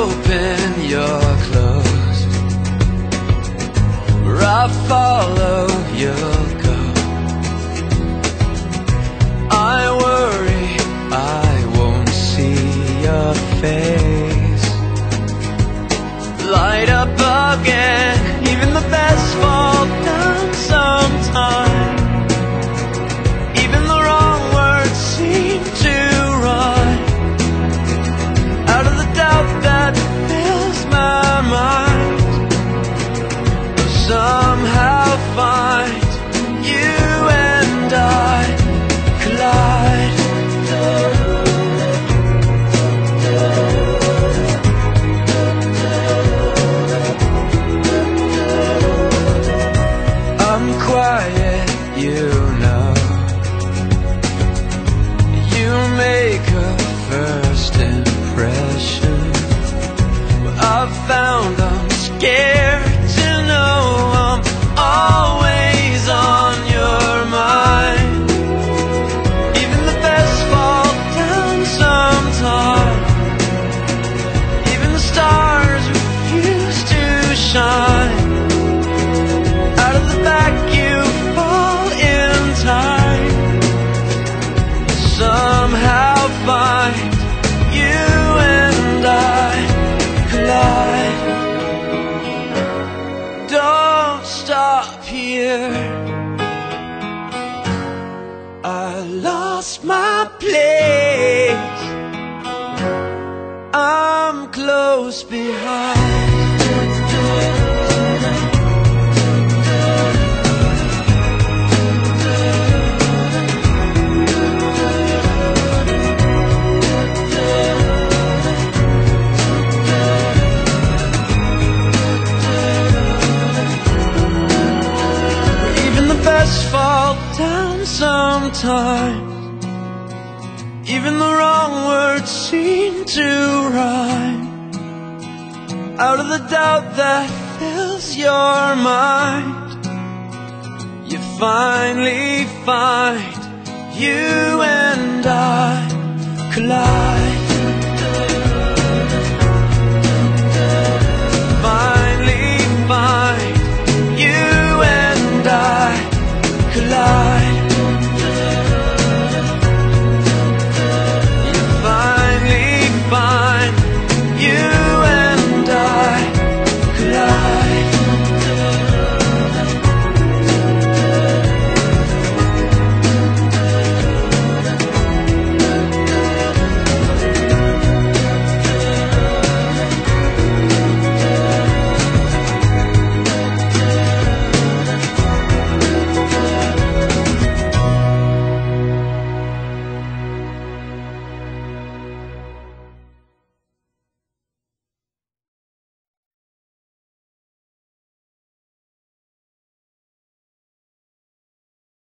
open, you're closed. Where I follow, you'll Quiet, you know. Lost my place. I'm close behind. Down sometimes. Even the wrong words seem to rhyme. Out of the doubt that fills your mind, you finally find you and I collide.